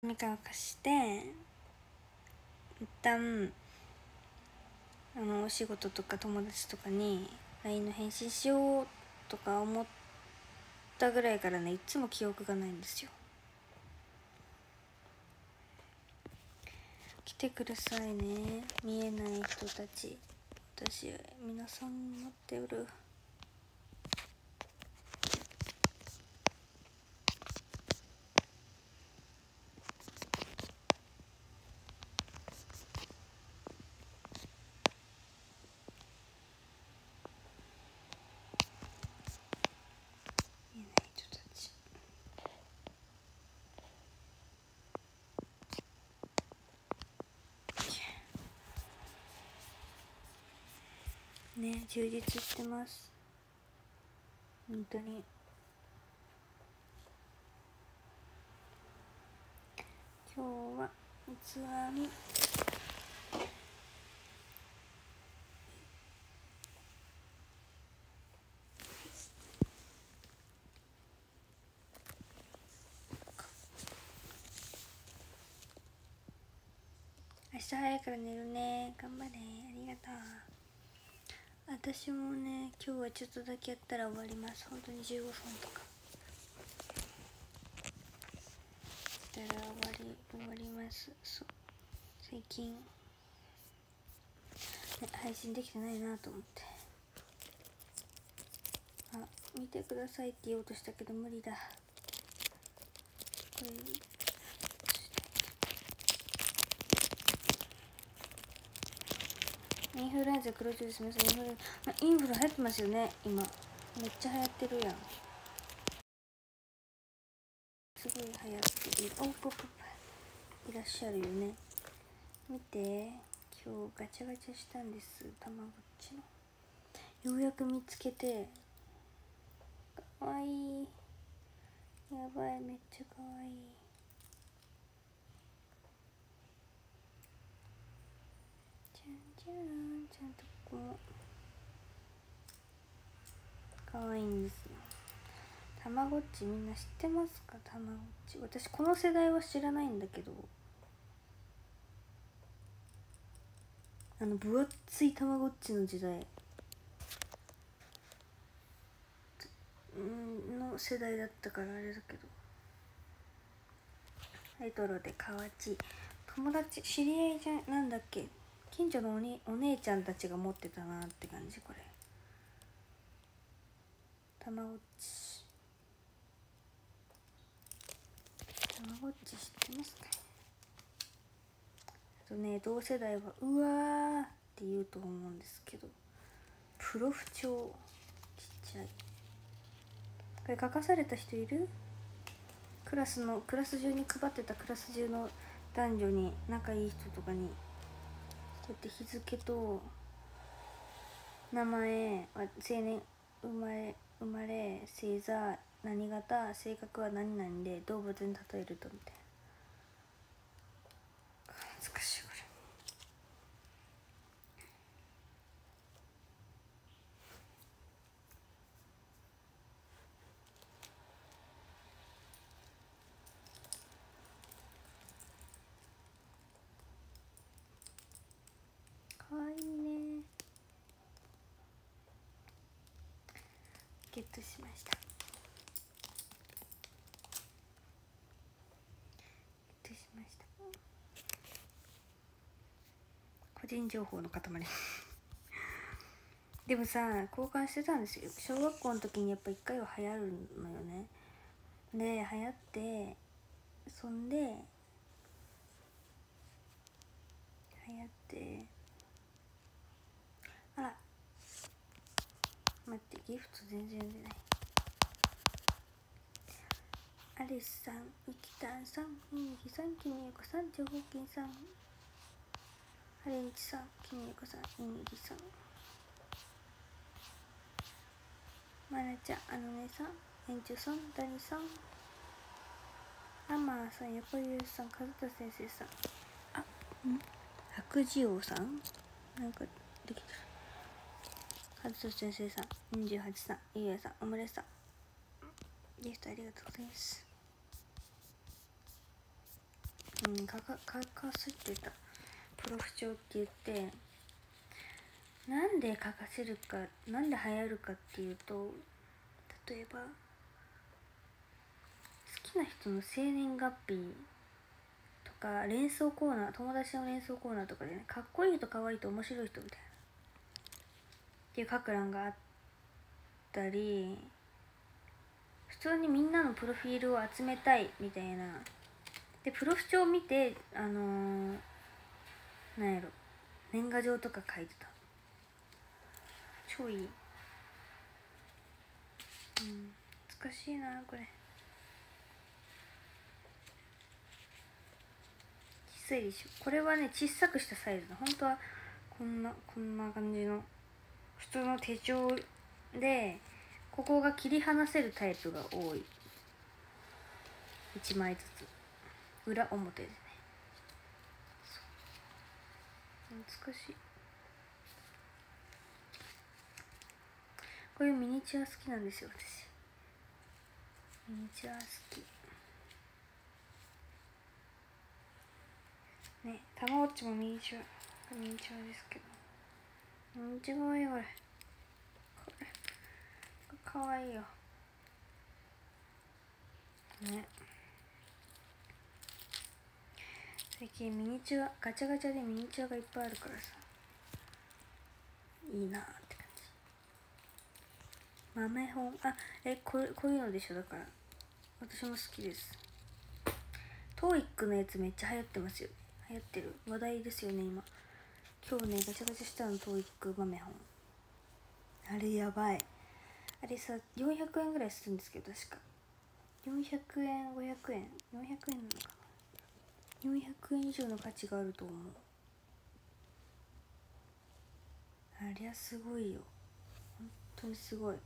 何かを貸して一旦あのお仕事とか友達とかに LINE の返信しようとか思ったぐらいからねいつも記憶がないんですよ。来てくださいね。見えない人たち。私皆さん待っておる。ね充実してます。本当に。今日は器に明日早いから寝るね。頑張れ。ありがとう。私もね今日はちょっとだけやったら終わります。本当に15分とか。したら終わり終わります。そう。最近、ね、配信できてないなと思って。あ見てくださいって言おうとしたけど無理だ。これンフルエンザ黒字ですインフルエンザインフル流行ってますよね。今。めっちゃ流行ってるやん。すごい流行ってる。おっぽぽいらっしゃるよね。見て。今日ガチャガチャしたんです。たまごっちの。ようやく見つけて。かわい。いやばい。めっちゃかわいい。じゃんちゃんとこうかわいいんですよ。たまごっちみんな知ってますかたまごっち私この世代は知らないんだけど。あの分厚いたまごっちの時代。の世代だったからあれだけど。レトロでかわち友達知り合いじゃなんだっけ？近所のお,、にお姉ちゃんたちが持ってたなって感じこれ。たまごっち。たまごっち知ってますか？あとね同世代は「うわー」って言うと思うんですけどプロフ帳ちっちゃい。これ書かされた人いる？クラスのクラス中に配ってたクラス中の男女に仲いい人とかにだって日付と名前は生年生まれ生まれ星座何型性格は何々で動物に例えるとみたいな難しいこれかわいいねゲットしましたゲットしました個人情報の塊。でもさ交換してたんですよ。小学校の時にやっぱ一回は流行るのよね。で流行ってそんで流行ってあら。待ってギフト全然出ない。アリスさん、イキタンさん、ミニギさん、キミユコさん、ジョホキンさん、ハレンチさん、キミユコさん、ミニギさん、マナちゃん、あのねさん、エンチュさん、ダニさん、アマーさん、横優さん、和田先生さん、あ、ん？白磁王さん？なんかできてる。和田先生さん、28さん、ゆうやさん、オムレツさん、ギフトありがとうございます。うんかかかかすってた不調って言ってなんで書かせるかなんで流行るかっていうと例えば好きな人の生年月日とか連想コーナー友達の連想コーナーとかでねかっこいいと可愛いと面白い人みたいなっていう書く欄があったり普通にみんなのプロフィールを集めたいみたいなでプロフ帳を見てあのー、なんやろ。年賀状とか書いてた。超いい。うん難しいなこれ。小さいでしょ。これはね小さくしたサイズの本当はこんなこんな感じの。普通の手帳でここが切り離せるタイプが多い。1枚ずつ。裏表で。ね難しい。こういうミニチュア好きなんですよ私。ミニチュア好き。ねたまごっちもミニチュアミニチュアですけど。ミニチュアい。これこれかわいいよ。ね。最近ミニチュアガチャガチャでミニチュアがいっぱいあるからさいいなって感じ豆本。あえここういうのでしょだから私も好きです。トーイックのやつめっちゃ流行ってますよ。流行ってる。話題ですよね今。今日ねガチャガチャしたのトーイック豆本。あれやばい。あれさ400円ぐらいするんですけど確か。400円500円。400円なのか。400円以上の価値があると思う。ありゃすごいよ。本当にすごい。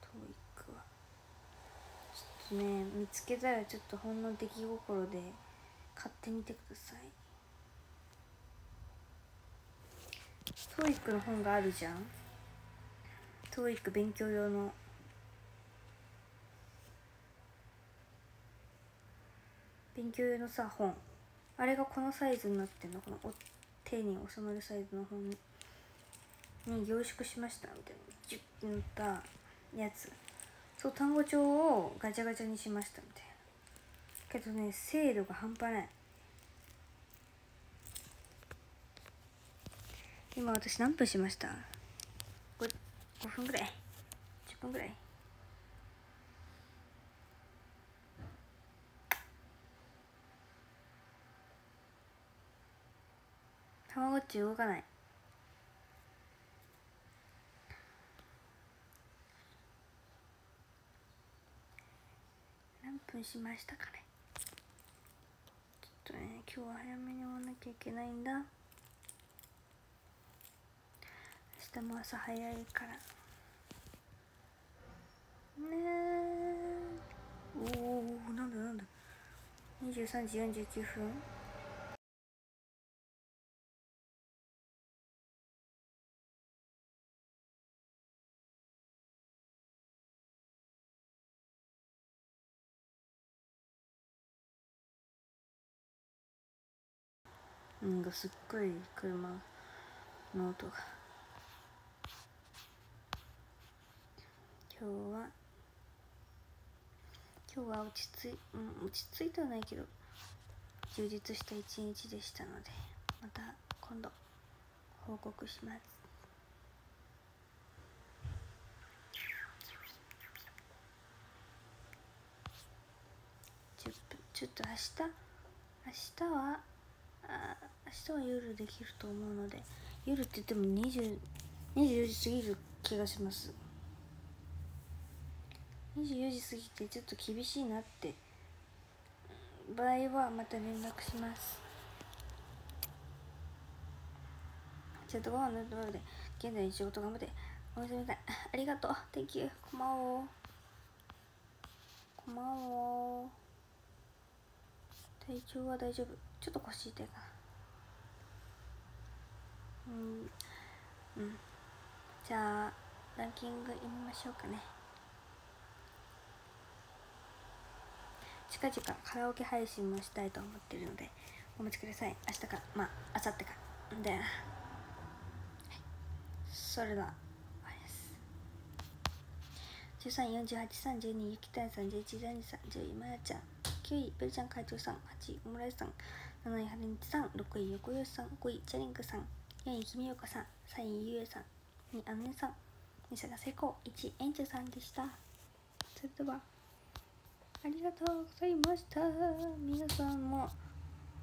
トーイックはちょっとね見つけたらちょっとほんの出来心で買ってみてください。トーイックの本があるじゃん。TOEIC 勉強用の。勉強用のさ本。あれがこのサイズになってんの？この手に収まるサイズの本にに凝縮しましたみたいな。ジュッて塗ったやつ。そう単語帳をガチャガチャにしましたみたいな。けどね精度が半端ない。今私何分しました？5, 5分ぐらい？10分ぐらい？たまごっち動かない。何分しましたかね。ちょっとね今日は早めに終わらなきゃいけないんだ。明日も朝早いから。ねえおおなんだなんだ。23時49分。なんかすっごい車の音が。今日は今日は落ち着い、うん、落ち着いてはないけど充実した一日でしたのでまた今度報告します。ちょっと明日明日はあ明日は夜できると思うので夜って言っても20 24時過ぎる気がします。24時過ぎてちょっと厳しいなって。場合はまた連絡します。ちょっとご飯のところで現在仕事頑張っておやすみなさい。ありがとう。Thank you こんばんは。こんばんは。体調は大丈夫。ちょっと腰痛いかうん。うん。じゃあランキング読みましょうかね。近々カラオケ配信もしたいと思ってるのでお待ちください。明日かまあ明後日か。で、はい、それでは終わりです134832ゆきたいさん11ダニさん10位まやちゃん9位ベルちゃん会長さん8位オムライスさん7位はるにちさん6位横吉さん5位チャリンクさん4位君岡さん3位ゆうえさん2位あのねさん2位が成功1位エンジェさんでした。それではありがとうございました。皆さんも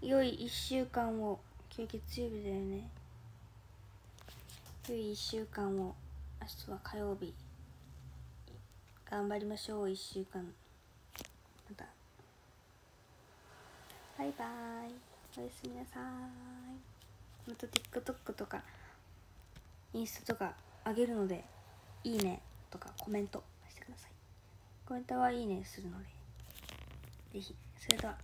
良い1週間を今日月曜日だよね。良い1週間を明日は火曜日。頑張りましょう1週間またバイバイ。おやすみなさい。また TikTok とかインスタとかあげるのでいいねとかコメントしてください。コメントはいいねするのでぜひ。それでは